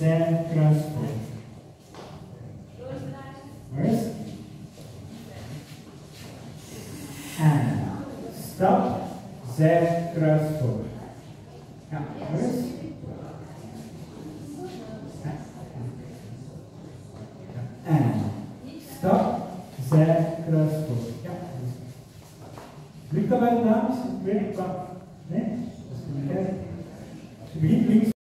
And stop. First. And stop. Z cross four. First. And stop. Z cross four. Ja. Dames? Ik